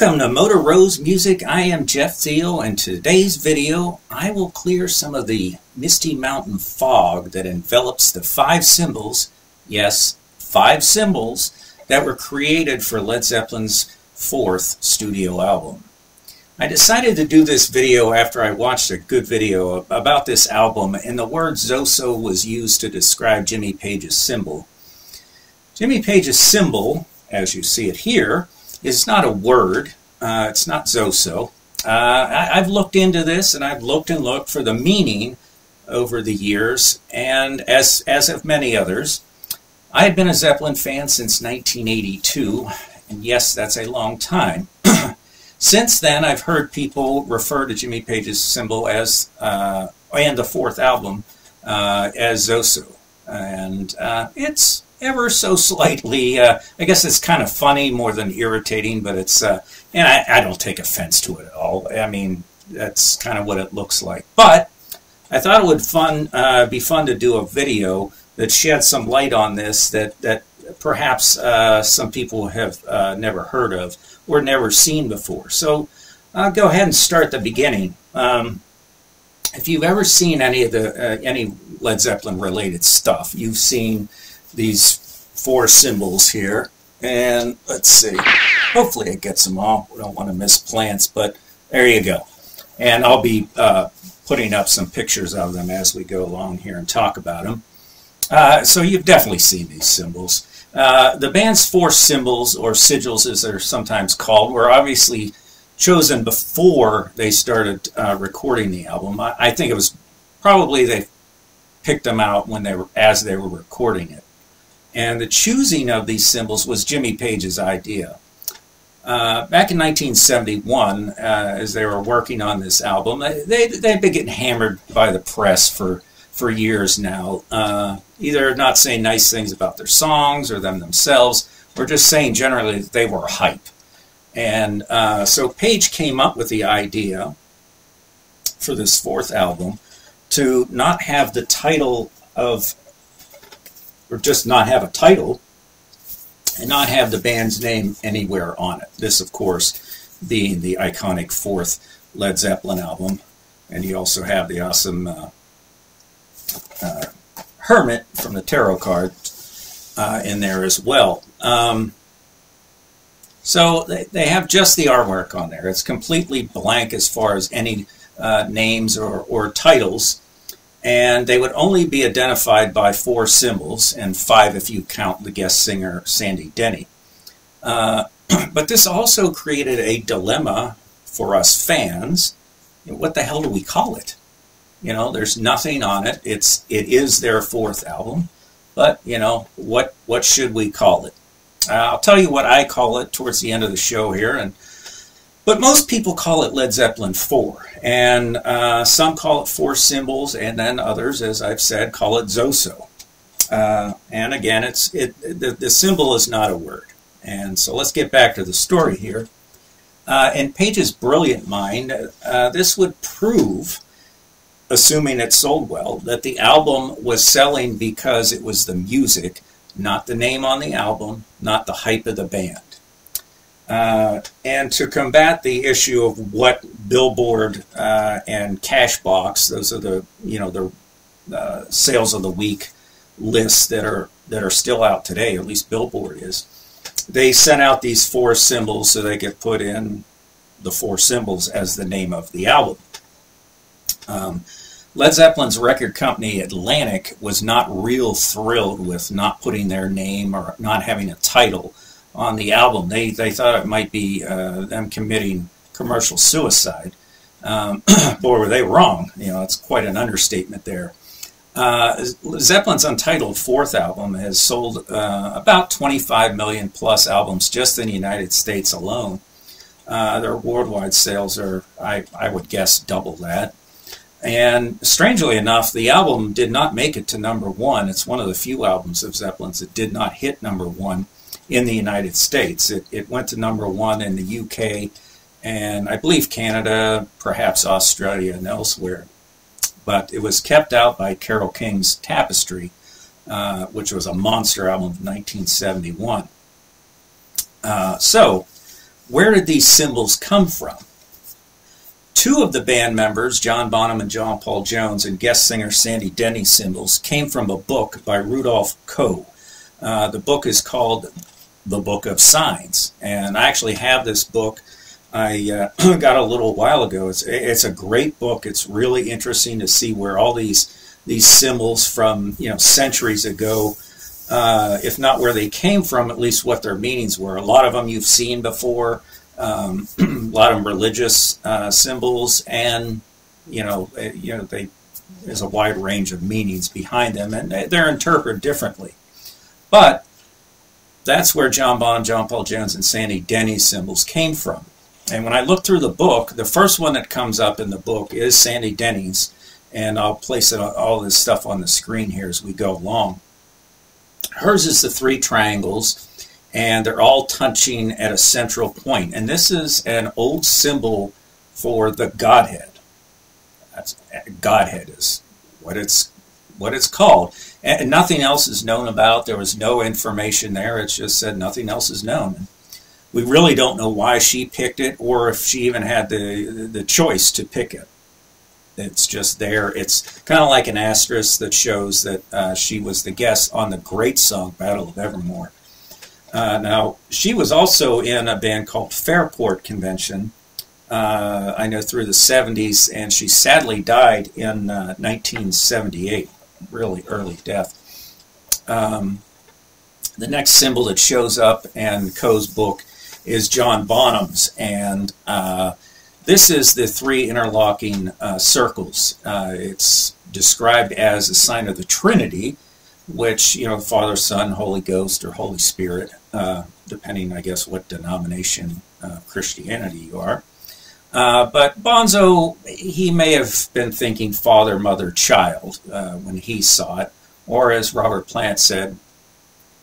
Welcome to Motor Rose Music. I am Jeff Thiel, and today's video I will clear some of the misty mountain fog that envelops the five symbols, yes, five symbols, that were created for Led Zeppelin's fourth studio album. I decided to do this video after I watched a good video about this album, and the word Zoso was used to describe Jimmy Page's symbol. Jimmy Page's symbol, as you see it here, is not a word. Uh, it's not Zoso. Uh, I, have looked into this and I've looked and looked for the meaning over the years, and as as have many others. I had been a Zeppelin fan since 1982, and yes, that's a long time. since then, I've heard people refer to Jimmy Page's symbol as uh, and the fourth album uh, as Zoso, and uh, it's ever so slightly. Uh, I guess it's kind of funny more than irritating, but it's, uh, and I, I, don't take offense to it at all. I mean, that's kind of what it looks like. But I thought it would fun uh, be fun to do a video that shed some light on this that that perhaps uh, some people have uh, never heard of or never seen before. So I'll go ahead and start the beginning. Um, if you've ever seen any of the uh, any Led Zeppelin related stuff, you've seen these four symbols here. And let's see, hopefully it gets them all. We don't want to miss Plant's, but there you go. And I'll be uh, putting up some pictures of them as we go along here and talk about them. Uh, so you've definitely seen these symbols. Uh, the band's four symbols, or sigils as they're sometimes called, were obviously chosen before they started uh, recording the album. I, I, think it was probably they picked them out when they were as they were recording it. And the choosing of these symbols was Jimmy Page's idea. Uh, back in 1971, uh, as they were working on this album, they, they'd been getting hammered by the press for, for years now, uh, either not saying nice things about their songs or them themselves, or just saying generally that they were hype. And uh, so Page came up with the idea for this fourth album to not have the title of or just not have a title and not have the band's name anywhere on it. This, of course, being the iconic fourth Led Zeppelin album. And you also have the awesome uh, uh, Hermit from the tarot card uh, in there as well. Um, so they, they have just the artwork on there. It's completely blank as far as any uh, names or, or titles and they would only be identified by four symbols, and five if you count the guest singer Sandy Denny. Uh, but this also created a dilemma for us fans. What the hell do we call it? You know, there's nothing on it. It's it is their fourth album, but you know what what should we call it? Uh, I'll tell you what I call it towards the end of the show here, and but most people call it Led Zeppelin 4, and uh, some call it Four Symbols, and then others, as I've said, call it Zoso. Uh, and again, it's it the, the, symbol is not a word. And so let's get back to the story here. Uh, in Page's brilliant mind, uh, this would prove, assuming it sold well, that the album was selling because it was the music, not the name on the album, not the hype of the band. Uh, and to combat the issue of what Billboard uh, and Cashbox, those are the you know the uh, sales of the week lists that are that are still out today. At least Billboard is. They sent out these four symbols so they could put in the four symbols as the name of the album. Um, Led Zeppelin's record company Atlantic was not real thrilled with not putting their name or not having a title on the album. They they thought it might be uh, them committing commercial suicide. Um, boy, were they wrong. You know, it's quite an understatement there. Uh, Zeppelin's untitled fourth album has sold uh, about 25 million plus albums just in the United States alone. Uh, their worldwide sales are, I, I would guess, double that. And strangely enough, the album did not make it to number one. It's one of the few albums of Zeppelin's that did not hit number one in the United States. It, it went to number one in the UK and I believe Canada, perhaps Australia and elsewhere. But it was kept out by Carole King's Tapestry, uh, which was a monster album of 1971. Uh, so, where did these symbols come from? Two of the band members, John Bonham and John Paul Jones, and guest singer Sandy Denny's symbols came from a book by Rudolph Koch. Uh, the book is called The Book of Signs, and I actually have this book. I uh, got a little while ago. It's it's a great book. It's really interesting to see where all these these symbols from you know centuries ago, uh, if not where they came from, at least what their meanings were. A lot of them you've seen before. Um, a lot of them religious uh, symbols, and you know, eh, you know, they there's a wide range of meanings behind them, and they're interpreted differently. But that's where John Bonham, John Paul Jones, and Sandy Denny's symbols came from. And when I look through the book, the first one that comes up in the book is Sandy Denny's, and I'll place it all this stuff on the screen here as we go along. Hers is the three triangles, and they're all touching at a central point. And this is an old symbol for the Godhead. That's, Godhead is what it's what it's called. And nothing else is known about. There was no information there. It's just said nothing else is known. We really don't know why she picked it or if she even had the the choice to pick it. It's just there. It's kind of like an asterisk that shows that uh, she was the guest on the great song Battle of Evermore. Uh, now, she was also in a band called Fairport Convention, uh, I know through the 70s, and she sadly died in 1978, uh, really early death. Um, the next symbol that shows up in Koch's book is John Bonham's, and uh, this is the three interlocking uh, circles. Uh, it's described as a sign of the Trinity, which, you know, Father, Son, Holy Ghost, or Holy Spirit, uh, depending, I guess, what denomination of Christianity you are. Uh, but Bonzo, he may have been thinking father, mother, child uh, when he saw it. Or as Robert Plant said,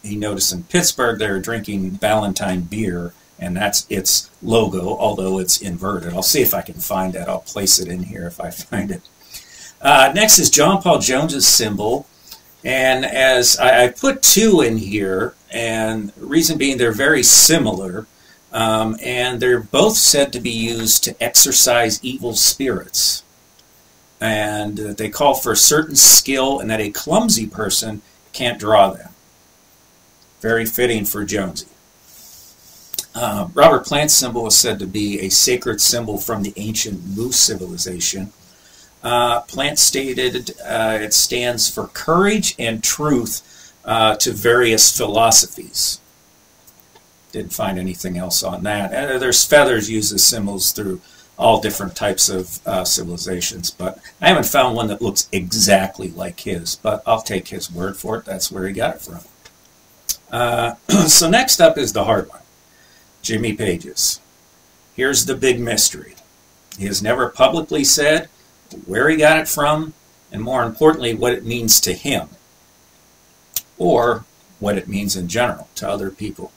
he noticed in Pittsburgh they were drinking Ballantine beer, and that's its logo, although it's inverted. I'll see if I can find that. I'll place it in here if I find it. Uh, next is John Paul Jones's symbol. And as I, I, put two in here, and reason being they're very similar, um, and they're both said to be used to exorcise evil spirits. And uh, they call for a certain skill, and that a clumsy person can't draw them. Very fitting for Jonesy. Uh, Robert Plant's symbol is said to be a sacred symbol from the ancient Mu civilization. Uh, Plant stated uh, it stands for courage and truth uh, to various philosophies. Didn't find anything else on that. Uh, there's feathers used as symbols through all different types of uh, civilizations, but I haven't found one that looks exactly like his, but I'll take his word for it. That's where he got it from. Uh, so next up is the hard one, Jimmy Page's. Here's the big mystery. He has never publicly said where he got it from, and more importantly, what it means to him, or what it means in general to other people.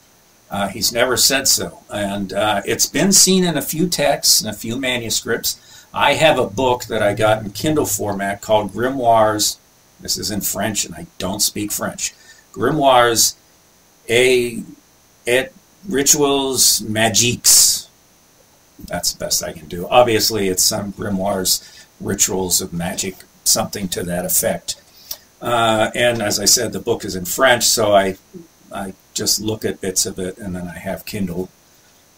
Uh, he's never said so. And uh, it's been seen in a few texts and a few manuscripts. I have a book that I got in Kindle format called Grimoires. This is in French, and I don't speak French. Grimoires et, et Rituals Magiques. That's the best I can do. Obviously, it's some grimoires, rituals of magic, something to that effect. Uh, and as I said, the book is in French, so I, I just look at bits of it, and then I have Kindle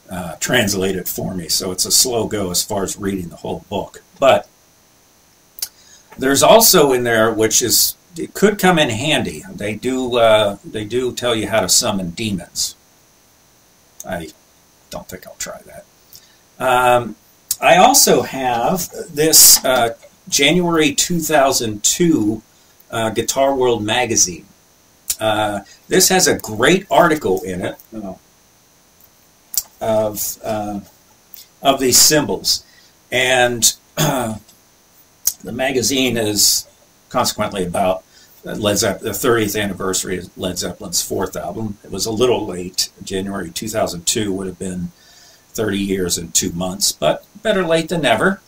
uh, translate it for me. So it's a slow go as far as reading the whole book. But there's also in there, which is it could come in handy. They do uh, they do tell you how to summon demons. I don't think I'll try that. Um, I also have this uh, January 2002 uh, Guitar World magazine. Uh, this has a great article in it oh, of uh, of these symbols, and the magazine is consequently about Led Zeppelin, the 30th anniversary of Led Zeppelin's fourth album. It was a little late. January 2002 would have been 30 years and two months, but better late than never.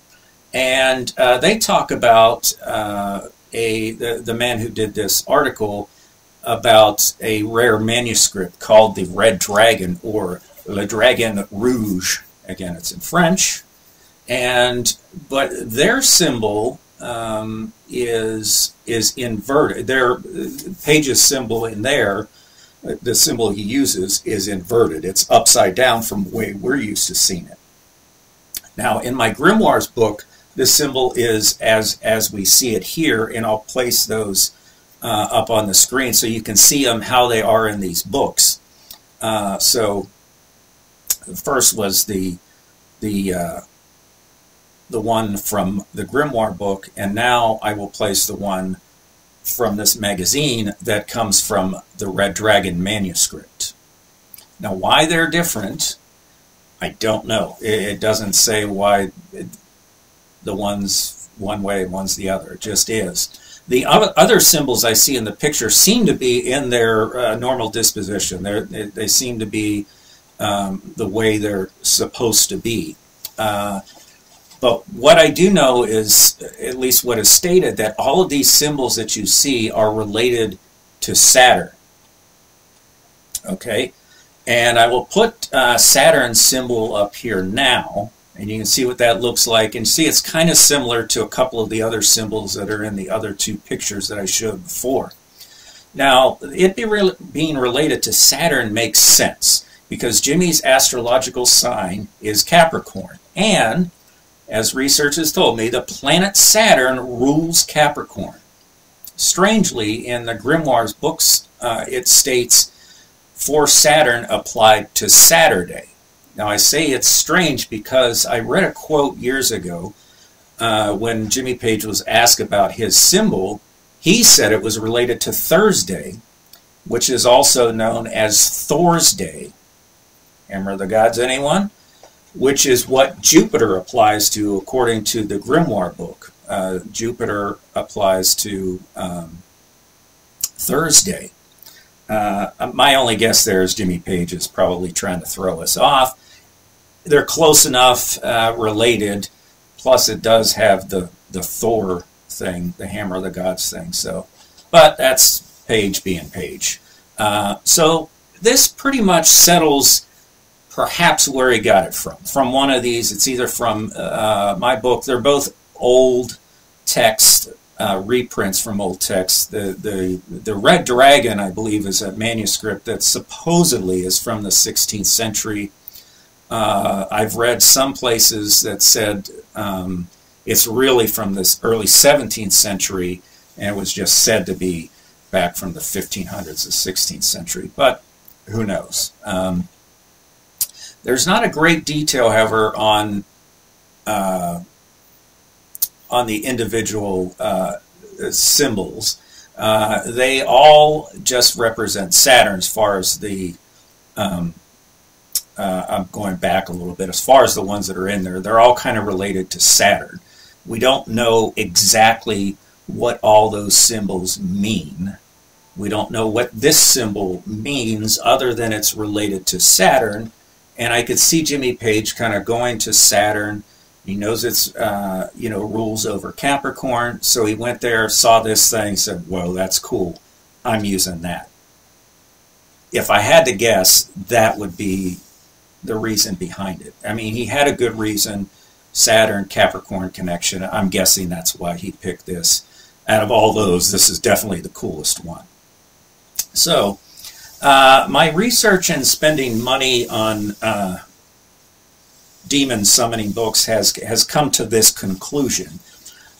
And uh, they talk about uh, a the, the man who did this article about a rare manuscript called the Red Dragon or Le Dragon Rouge. Again, it's in French, and but their symbol um, is is inverted. Their Page's symbol in there, the symbol he uses is inverted. It's upside down from the way we're used to seeing it. Now, in my Grimoires book, this symbol is as as we see it here, and I'll place those uh, up on the screen so you can see them how they are in these books. Uh, so, the first was the the uh, the one from the Grimoire book, and now I will place the one from this magazine that comes from the Red Dragon manuscript. Now, why they're different, I don't know. It, it doesn't say why it, the one's one way, one's the other. It just is. The other symbols I see in the picture seem to be in their uh, normal disposition. They're, they, they seem to be um, the way they're supposed to be. Uh, but what I do know is, at least what is stated, that all of these symbols that you see are related to Saturn. Okay, and I will put uh, Saturn's symbol up here now, and you can see what that looks like. And see, it's kind of similar to a couple of the other symbols that are in the other two pictures that I showed before. Now, it be re being related to Saturn makes sense because Jimmy's astrological sign is Capricorn. And as research has told me, the planet Saturn rules Capricorn. Strangely, in the Grimoires books, uh, it states, for Saturn applied to Saturday. Now, I say it's strange because I read a quote years ago uh, when Jimmy Page was asked about his symbol. He said it was related to Thursday, which is also known as Thor's Day. Hammer of the Gods, anyone? which is what Jupiter applies to according to the Grimoire book. Uh, Jupiter applies to um, Thursday. Uh, my only guess there is Jimmy Page is probably trying to throw us off. They're close enough uh, related, plus it does have the, the Thor thing, the Hammer of the Gods thing. So, But that's Page being Page. Uh, so this pretty much settles perhaps where he got it from. From one of these, it's either from uh, my book. They're both old text uh, reprints from old text. The the the Red Dragon, I believe, is a manuscript that supposedly is from the 16th century. Uh, I've read some places that said um, it's really from this early 17th century, and it was just said to be back from the 1500s, the 16th century. But who knows? Um, there's not a great detail, however, on uh, on the individual uh, symbols. Uh, they all just represent Saturn as far as the um, uh, I'm going back a little bit. As far as the ones that are in there, they're all kind of related to Saturn. We don't know exactly what all those symbols mean. We don't know what this symbol means other than it's related to Saturn and I could see Jimmy Page kind of going to Saturn. He knows it's uh, you know rules over Capricorn, so he went there, saw this thing, said, "Whoa, that's cool. I'm using that." If I had to guess, that would be the reason behind it. I mean, he had a good reason. Saturn Capricorn connection. I'm guessing that's why he picked this. Out of all those, this is definitely the coolest one. So, uh, my research and spending money on uh, demon summoning books has has come to this conclusion.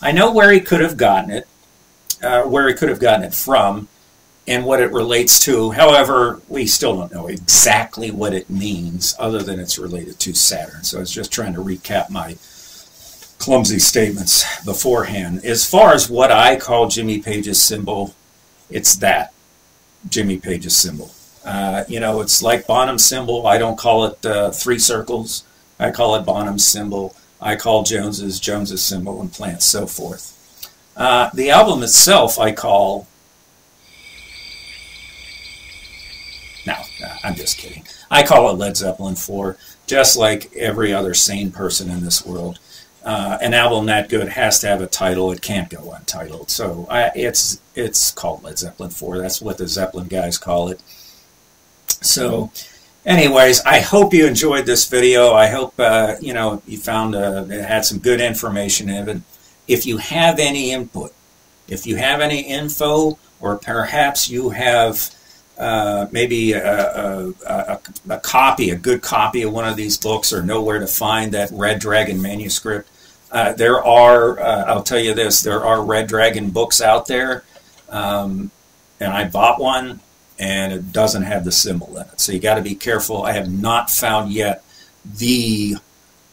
I know where he could have gotten it, uh, where he could have gotten it from, and what it relates to. However, we still don't know exactly what it means, other than it's related to Saturn. So I was just trying to recap my clumsy statements beforehand. As far as what I call Jimmy Page's symbol, it's that. Jimmy Page's symbol. Uh, you know, it's like Bonham's symbol. I don't call it uh, three circles. I call it Bonham's symbol. I call Jones's Jones's symbol and Plant's, so forth. Uh, the album itself I call... No, I'm just kidding. I call it Led Zeppelin 4, just like every other sane person in this world. Uh, an album that good has to have a title. It can't go untitled. So I, it's it's called Led Zeppelin 4. That's what the Zeppelin guys call it. So anyways, I hope you enjoyed this video. I hope uh, you know you found uh, it had some good information in it. If you have any input, if you have any info, or perhaps you have uh, maybe a, a, a, a, copy, a good copy of one of these books, or know where to find that Red Dragon manuscript. Uh, there are, uh, I'll tell you this, there are Red Dragon books out there, um, and I bought one, and it doesn't have the symbol in it. So you got to be careful. I have not found yet the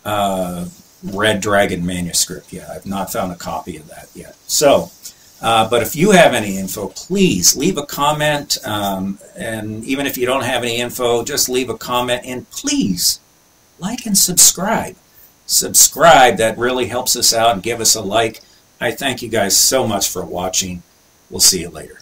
uh, Red Dragon manuscript yet. I've not found a copy of that yet. So. Uh, but if you have any info, please leave a comment. Um, and even if you don't have any info, just leave a comment. And please like and subscribe. Subscribe, that really helps us out, and give us a like. I thank you guys so much for watching. We'll see you later.